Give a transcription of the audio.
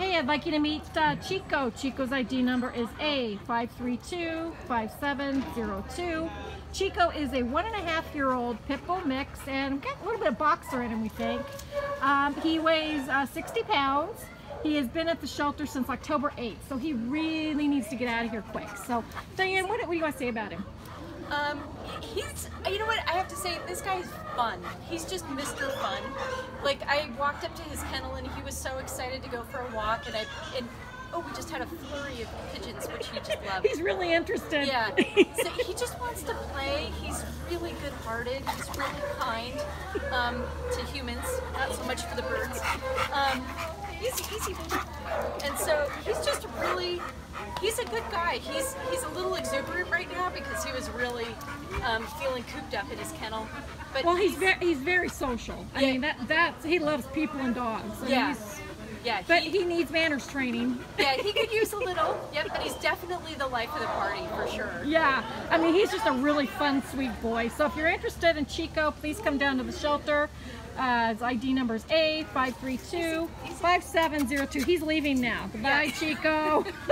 Hey, I'd like you to meet uh, Chico. Chico's ID number is A5325702. Chico is a one and a half year old pit bull mix and got a little bit of boxer in him, we think. Um, he weighs uh, 60 pounds. He has been at the shelter since October 8th, so he really needs to get out of here quick. So, Diane, what, what do you want to say about him? Um, he's, you know what, I have to say, this guy's fun. He's just Mr. Fun. Like, I walked up to his kennel and he was so excited to go for a walk, and I, and oh, we just had a flurry of pigeons, which he just loved. He's really interested. Yeah, so he just wants to play. He's really good-hearted. He's really kind um, to humans, not so much for the birds. Um, he's easy. And so he's just really, he's a good guy. He's he's a little exuberant right now because he was really um, feeling cooped up in his kennel. But Well, he's very he's very social. I Yeah. mean, that that's he loves people and dogs. I Yeah. he's- yeah, but he, he needs manners training. yeah, he could use a little. Yep, but he's definitely the life of the party for sure. Yeah, I mean, he's just a really fun, sweet boy. So if you're interested in Chico, please come down to the shelter. Uh, his ID number is A5325702. He's leaving now. Goodbye, Chico.